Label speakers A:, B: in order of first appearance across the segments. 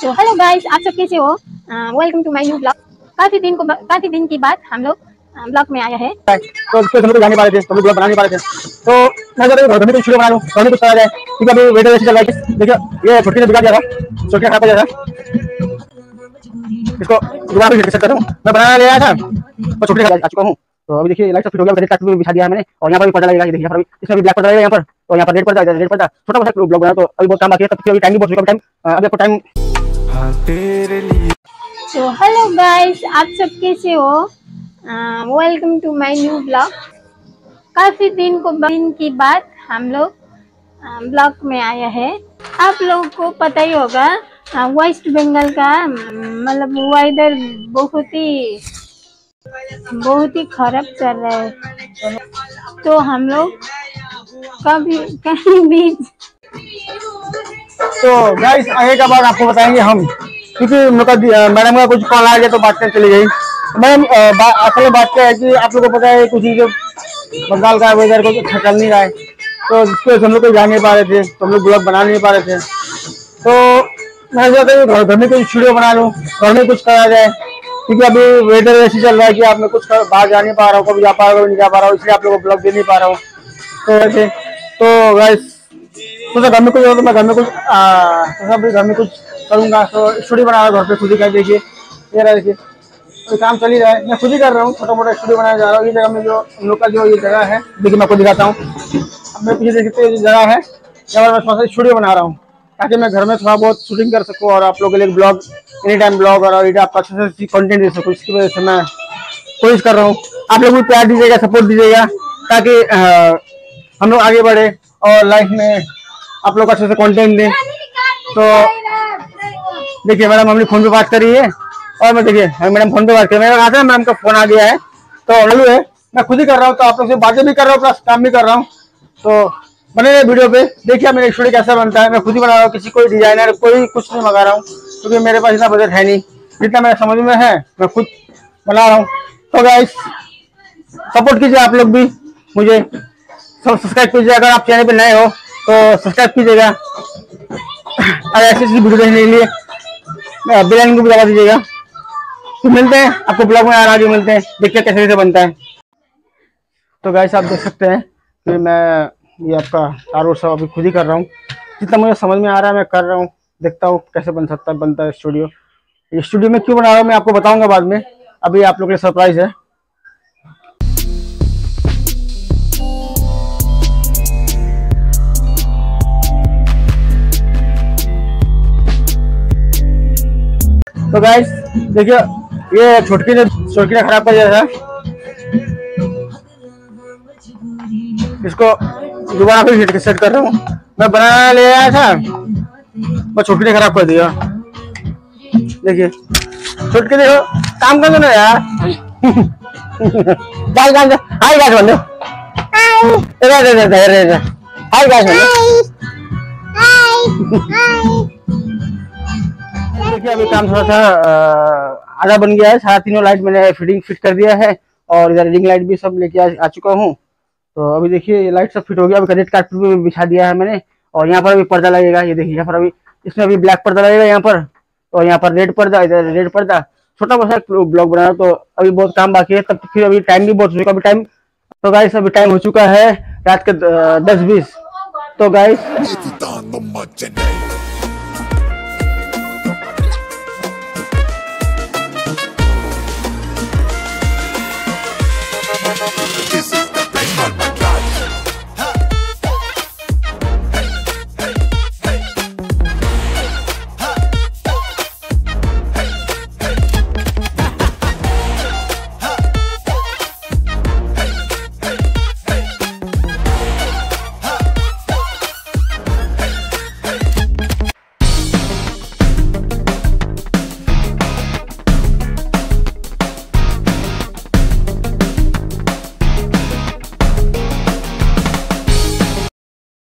A: तो hello guys आप सब कैसे हो? Welcome to my new blog काफ़ी दिन को काफ़ी दिन के बाद हम लोग ब्लॉग में आया है।
B: तो हम लोग जाने पाए थे लोग ब्लॉग बना नहीं पा रहे थे। तो मैं सोचा घर में वीडियो बना लूँ, घर में कुछ करा जाए, क्योंकि अभी वेटर वैसे चल है देखिए, ये छुट्टी ने बिगाड़ दिया था छुट्टी खराब कर दिया था इसको दोबारा फिर सेट कर रहा हूँ मैं बनाना ले आया था पर छुट्टी आ चुका हूँ। तो अभी देखिए लाइट फिट हो गया रेड कार्ड बिछा दिया मैंने, और यहाँ पर भी पर्दा लगेगा देखिए, यहाँ पर भी, इसमें भी ब्लैक पर्दा लगेगा यहाँ पर, और यहाँ पर रेड पर्दा रेड पर्दा, छोटा मोटा ब्लॉग बना तो अभी बहुत काम बाकी है तब अभी टाइम भी बहुत टाइम अभी आपको टाइम
A: तो हेलो गाइस आप सब कैसे हो? Welcome to my new blog काफ़ी दिन को दिन की बाद हम लोग ब्लॉग में आया है। आप लोगों को पता ही होगा वेस्ट बंगाल का मतलब वेदर बहुत ही बहुत ही खराब चल रहा है। तो हम लोग कभी, कहीं भी
B: तो गाइस आगे का बात आपको बताएँगे हम। क्योंकि मतलब मैडम का कुछ कॉल आ गया तो बात कर चली गई। मैडम असल में बात क्या है कि आप लोगों को पता है कुछ जो बंगाल का वेदर को अच्छा चल नहीं रहा है। तो जिसकी वजह से हम लोग कोई जा नहीं पा रहे थे तो हम लोग ब्लॉग बना नहीं पा रहे थे। तो मैं सोचा घर घर में कुछ वीडियो बना लूँ, घर में कुछ करा जाए। क्योंकि अभी वेदर ऐसी चल रहा है कि आप मैं कुछ बाहर जा नहीं पा रहा हूँ, कभी जा पा रहा हूँ, कभी नहीं जा पा रहा हूँ, इसलिए आप लोगों को ब्लॉग दे नहीं पा रहा हूँ। तो वैसे तो गाइस तो घर में कुछ हो तो मैं घर में कुछ तो घर में कुछ करूँगा। तो स्टूडियो बना रहा हूँ, घर पे खुद ही कर देखिए। ये रहा देखिए। तो काम चल ही रहा है। मैं खुद ही कर रहा हूँ छोटा मोटा स्टूडियो बनाने जा रहा हूँ। ये जगह में जो हम लोग जो ये जगह है, देखिए मैं आपको दिखाता हूँ। अब मैं पीछे देखते ये जगह है जहाँ मैं थोड़ा सा स्टूडियो बना रहा हूँ, ताकि मैं घर में थोड़ा बहुत शूटिंग कर सकूँ और आप लोगों के लिए ब्लॉग एनी टाइम ब्लॉग और आपको अच्छे से कॉन्टेंट दे सकूँ। इसकी वजह से मैं कोशिश कर रहा हूँ। आप लोग भी प्यार दीजिएगा सपोर्ट दीजिएगा, ताकि हम लोग आगे बढ़े और लाइफ में आप लोग अच्छे से कॉन्टेंट दें। तो देखिए मैडम हमने फ़ोन पे बात करी है। और मैं देखिए मैडम फ़ोन पे बात कर। मेरा आता है मैडम का फ़ोन आ गया है। तो ऑलरेडी है, मैं खुद ही कर रहा हूँ तो आप लोग से बातें भी कर रहा हूँ, प्लस काम भी कर रहा हूँ। तो बने रहे वीडियो पे। देखिए, मेरा स्टूडियो कैसा बनता है। मैं खुद ही बना रहा हूँ, किसी कोई डिज़ाइनर कोई कुछ नहीं मंगा रहा हूँ, क्योंकि मेरे पास इतना बजट है नहीं। जितना मेरे समझ में है, मैं खुद बना रहा हूँ। तो गाइस सपोर्ट कीजिए आप लोग भी। मुझे सब्सक्राइब कीजिए, अगर आप चैनल पे नए हो तो सब्सक्राइब कीजिएगा और ऐसी ऐसी वीडियो देखने के लिए बेल को भी दबा दीजिएगा। तो मिलते हैं, आपको ब्लॉग में आगे मिलते हैं देखिए कैसे कैसे बनता है। तो गाइस आप देख सकते हैं कि मैं, ये आपका चारों सब अभी खुद ही कर रहा हूँ। जितना मुझे समझ में आ रहा है, मैं कर रहा हूँ। देखता हूँ कैसे बन सकता है, बनता है स्टूडियो ये स्टूडियो में क्यों बना रहा हूँ, मैं आपको बताऊँगा बाद में। अभी आप लोग के लिए सरप्राइज़ है। तो गाइस देखिए ये छोटकी ने छोटकी ने खराब कर दिया था। इसको दोबारा फिर सेट कर रहा हूँ। मैं बनाना ले आया था मैं छोटकी ने खराब कर दिया। देखिए छोटकी देखो काम कर दो ना यार गाइस गाइस हाय गाइस बंदो। हाय रे रे रे रे हाय गाइस बंदो। देखिए अभी काम थोड़ा सा आधा बन गया है। सारा तीनों लाइट मैंने फिटिंग फिट कर दिया है और इधर रिंग लाइट भी सब लेके आ, आ चुका हूँ। तो अभी देखिए ये लाइट सब फिट हो गया। अभी रेड कार्पेट भी बिछा दिया है मैंने और यहाँ पर अभी पर्दा लगेगा। ये देखिए यहाँ पर अभी इसमें अभी ब्लैक पर्दा लगेगा यहाँ पर और यहाँ पर रेड पर्दा इधर रेड पर्दा। छोटा मोटा ब्लॉग बना तो अभी बहुत काम बाकी है। तब फिर अभी टाइम भी बहुत हो चुका अभी टाइम तो गाइस अभी टाइम हो चुका है रात के दस बीस। तो गाइस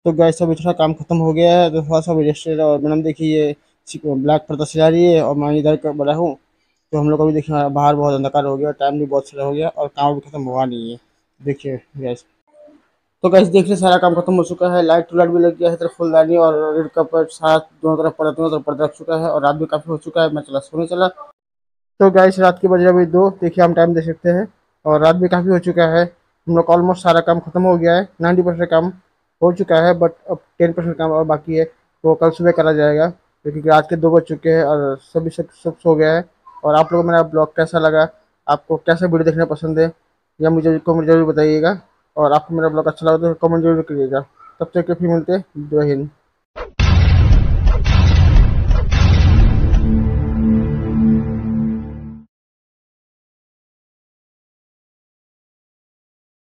B: तो गैस अभी थोड़ा काम खत्म हो गया है तो थोड़ा सा रजिस्टर और मैडम देखिए ये ब्लैक पर्दा सिला रही है और मैं इधर कर बड़ा हूँ तो हम लोग अभी देखिए बाहर बहुत अंधकार हो गया टाइम भी बहुत सारा हो गया और काम भी खत्म हुआ नहीं है। देखिए गैस तो गैस देख ले सारा काम खत्म हो चुका है लाइट टू लाइट भी लग गया है, तरफ़ फुलदानी और रेड कपर सारा दोनों तरफ़ पर्दा दोनों तरफ़ पर्दा लग चुका है और रात भी काफ़ी हो चुका है, मैं चला सोने चला। तो गैस रात के बजे अभी दो, देखिए हम टाइम देख सकते हैं और रात भी काफ़ी हो चुका है, हम लोग ऑलमोस्ट सारा काम खत्म हो गया है, नाइन्टी परसेंट काम हो चुका है बट अब टेन परसेंट काम और बाकी है तो कल सुबह करा जाएगा, क्योंकि रात के दो बज चुके हैं और सभी सब सब सो गया है। और आप लोगों को मेरा ब्लॉग कैसा लगा, आपको कैसा वीडियो देखना पसंद है, या मुझे कमेंट ज़रूर बताइएगा, और आपको मेरा ब्लॉग अच्छा लगा तो कॉमेंट ज़रूर करिएगा। तब तक के फिर मिलते हैं, जय हिंद।